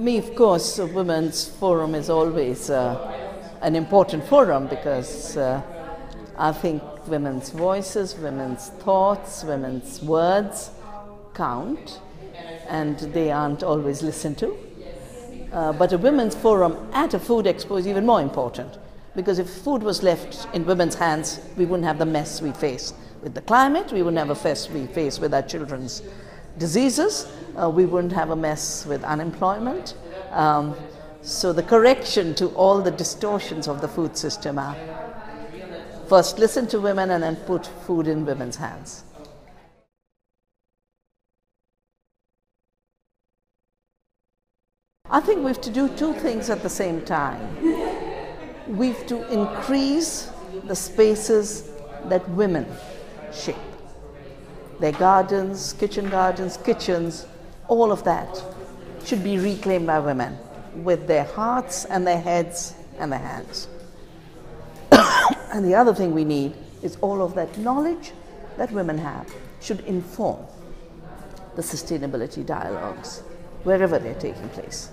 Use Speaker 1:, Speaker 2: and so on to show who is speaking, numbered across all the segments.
Speaker 1: me, of course, the Women's Forum is always uh, an important forum because uh, I think women's voices, women's thoughts, women's words count and they aren't always listened to. Uh, but a women's forum at a food expo is even more important because if food was left in women's hands, we wouldn't have the mess we face with the climate, we wouldn't have a mess we face with our children's diseases, uh, we wouldn't have a mess with unemployment. Um, so the correction to all the distortions of the food system are first listen to women and then put food in women's hands. I think we have to do two things at the same time. We have to increase the spaces that women shape. Their gardens, kitchen gardens, kitchens, all of that should be reclaimed by women with their hearts and their heads and their hands. and the other thing we need is all of that knowledge that women have should inform the sustainability dialogues wherever they're taking place.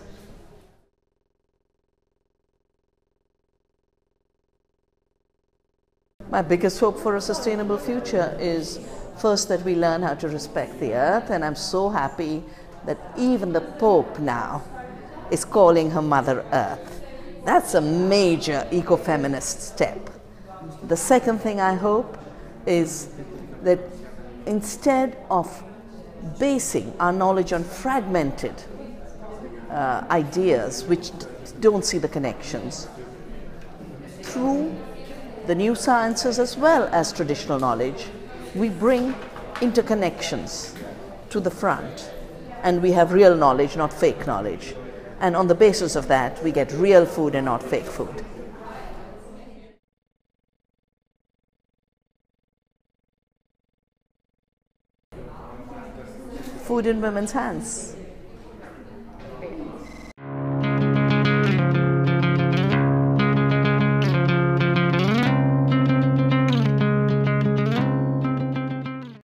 Speaker 1: My biggest hope for a sustainable future is first that we learn how to respect the earth, and I'm so happy that even the Pope now is calling her Mother Earth. That's a major ecofeminist step. The second thing I hope is that instead of basing our knowledge on fragmented uh, ideas which don't see the connections, through the new sciences as well as traditional knowledge, we bring interconnections to the front and we have real knowledge, not fake knowledge. And on the basis of that, we get real food and not fake food. Food in women's hands.